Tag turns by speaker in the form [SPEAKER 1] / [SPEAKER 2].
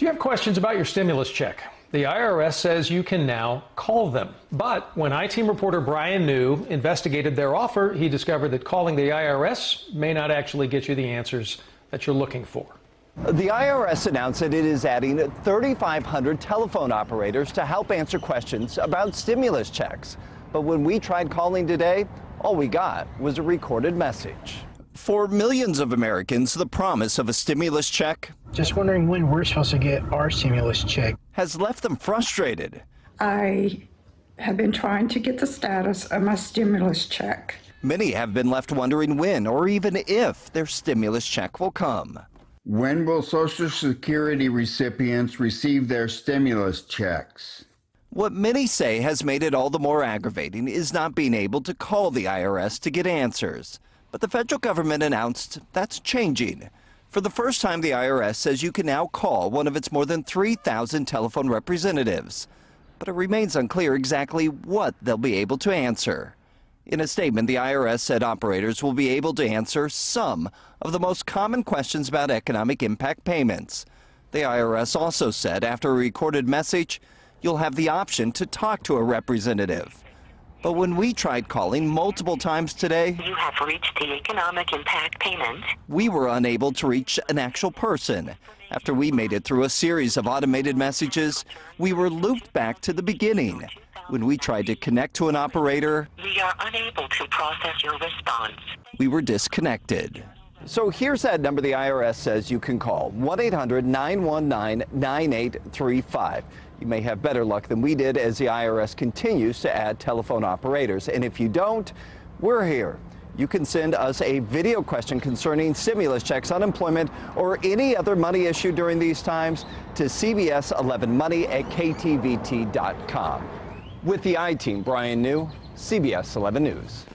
[SPEAKER 1] Do you have questions about your stimulus check? The IRS says you can now call them. But when I-Team reporter Brian New investigated their offer, he discovered that calling the IRS may not actually get you the answers that you're looking for.
[SPEAKER 2] The IRS announced that it is adding 3,500 telephone operators to help answer questions about stimulus checks. But when we tried calling today, all we got was a recorded message. For millions of Americans, the promise of a stimulus check
[SPEAKER 3] Just wondering when we're supposed to get our stimulus check.
[SPEAKER 2] has left them frustrated.
[SPEAKER 4] I have been trying to get the status of my stimulus check.
[SPEAKER 2] Many have been left wondering when or even if their stimulus check will come.
[SPEAKER 5] When will Social Security recipients receive their stimulus checks?
[SPEAKER 2] What many say has made it all the more aggravating is not being able to call the IRS to get answers. But the federal government announced that's changing. For the first time, the IRS says you can now call one of its more than 3,000 telephone representatives. But it remains unclear exactly what they'll be able to answer. In a statement, the IRS said operators will be able to answer some of the most common questions about economic impact payments. The IRS also said after a recorded message, you'll have the option to talk to a representative. But when we tried calling multiple times today,
[SPEAKER 6] You have reached the economic impact payment.
[SPEAKER 2] we were unable to reach an actual person. After we made it through a series of automated messages, we were looped back to the beginning. When we tried to connect to an operator,
[SPEAKER 6] We are unable to process your response.
[SPEAKER 2] we were disconnected. So here's that number the IRS says you can call 1 800 919 9835. You may have better luck than we did as the IRS continues to add telephone operators. And if you don't, we're here. You can send us a video question concerning stimulus checks, unemployment, or any other money issue during these times to CBS 11 Money at KTVT.com. With the I team, Brian New, CBS 11 News.